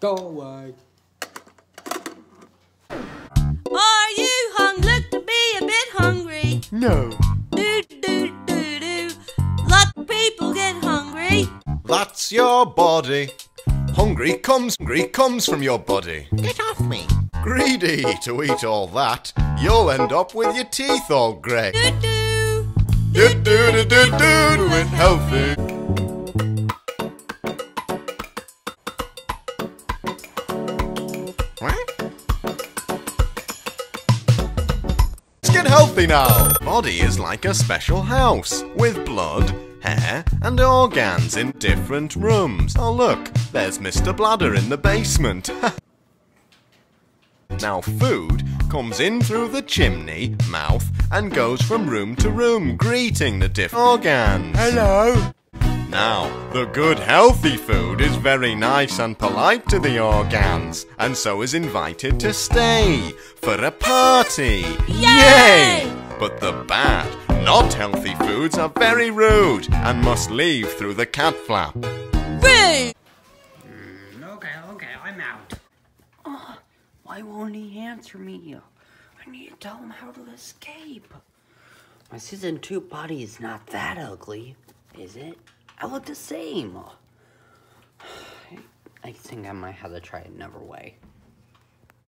go away. Are you hung? Look to be a bit hungry. No. Do do do do. Lot of people get hungry. That's your body. Hungry comes, hungry comes from your body. Get off me. Greedy to eat all that, you'll end up with your teeth all grey. Do do. Do do do do do it healthy. Let's get healthy now. Body is like a special house with blood, hair, and organs in different rooms. Oh look, there's Mr. Bladder in the basement. now food comes in through the chimney, mouth, and goes from room to room, greeting the different organs. Hello. Now, the good healthy food is very nice and polite to the organs, and so is invited to stay for a party. Yay! But the bad, not healthy foods are very rude and must leave through the cat flap. Rude. Mm, okay, okay, I'm out. Oh, why won't he answer me? I need to tell him how to escape. My season two body is not that ugly, is it? I look the same. I think I might have to try another way.